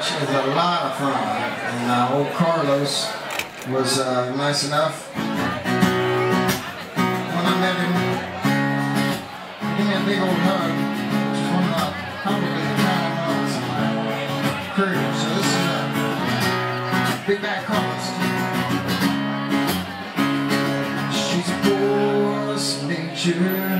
production is a lot of fun. And uh, old Carlos was uh, nice enough. When I met him, he gave me a big old hug, one of probably the in. So this is a big back Carlos. She's a force nature.